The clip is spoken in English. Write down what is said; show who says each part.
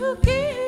Speaker 1: who gives.